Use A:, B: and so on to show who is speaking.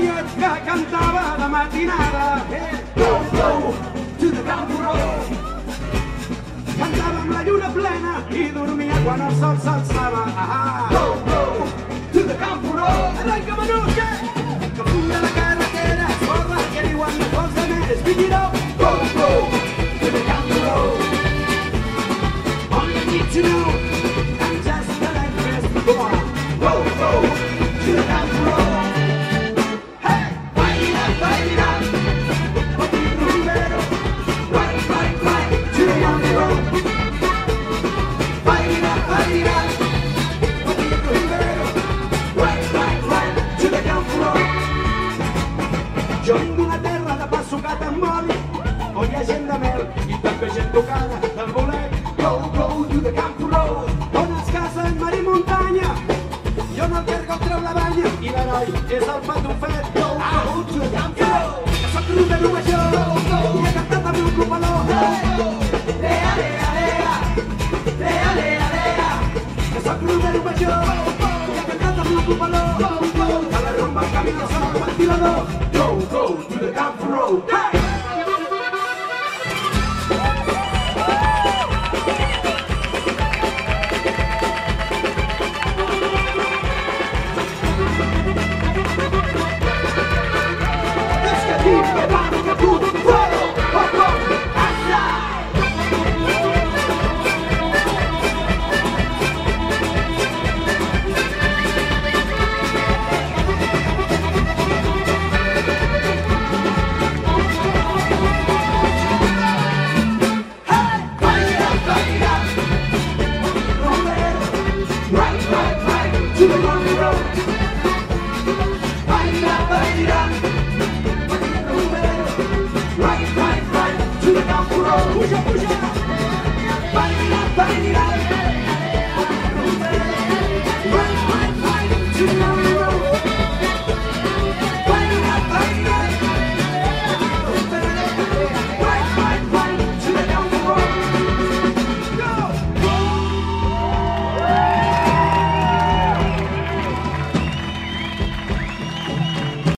A: noies que cantava de matinada. Hey, go, go, to the campo Cantava amb la lluna plena i dormia quan el sol s'alçava. Go, go. Go, go to the camp road.